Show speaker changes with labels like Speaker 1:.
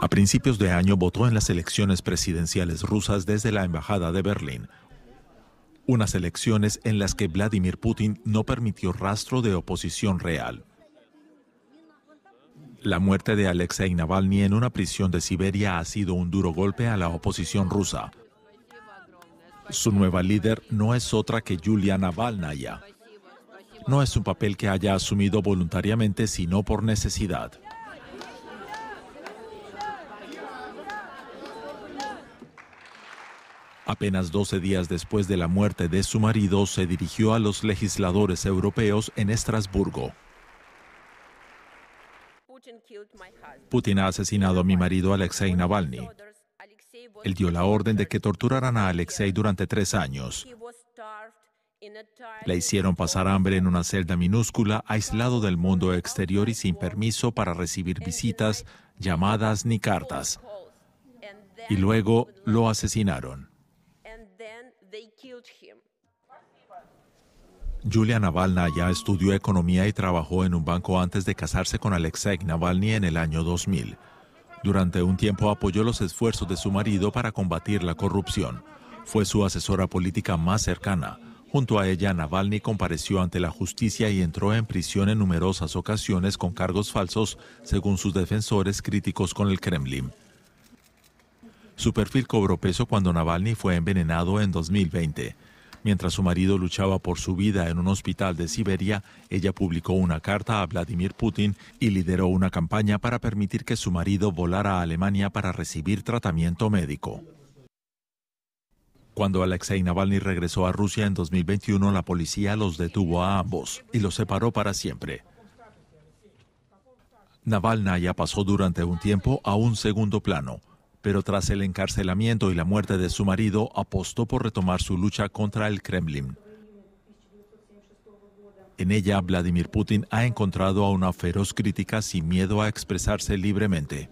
Speaker 1: A principios de año votó en las elecciones presidenciales rusas desde la Embajada de Berlín, unas elecciones en las que Vladimir Putin no permitió rastro de oposición real. La muerte de Alexei Navalny en una prisión de Siberia ha sido un duro golpe a la oposición rusa. Su nueva líder no es otra que Yulia Navalnaya. No es un papel que haya asumido voluntariamente, sino por necesidad. Apenas 12 días después de la muerte de su marido, se dirigió a los legisladores europeos en Estrasburgo. Putin ha asesinado a mi marido Alexei Navalny. Él dio la orden de que torturaran a Alexei durante tres años. Le hicieron pasar hambre en una celda minúscula, aislado del mundo exterior y sin permiso para recibir visitas, llamadas ni cartas. Y luego lo asesinaron. Julia Navalna ya estudió economía y trabajó en un banco antes de casarse con Alexei Navalny en el año 2000. Durante un tiempo apoyó los esfuerzos de su marido para combatir la corrupción. Fue su asesora política más cercana. Junto a ella, Navalny compareció ante la justicia y entró en prisión en numerosas ocasiones con cargos falsos, según sus defensores críticos con el Kremlin. Su perfil cobró peso cuando Navalny fue envenenado en 2020. Mientras su marido luchaba por su vida en un hospital de Siberia, ella publicó una carta a Vladimir Putin y lideró una campaña para permitir que su marido volara a Alemania para recibir tratamiento médico. Cuando Alexei Navalny regresó a Rusia en 2021, la policía los detuvo a ambos y los separó para siempre. Navalny ya pasó durante un tiempo a un segundo plano pero tras el encarcelamiento y la muerte de su marido apostó por retomar su lucha contra el Kremlin. En ella, Vladimir Putin ha encontrado a una feroz crítica sin miedo a expresarse libremente.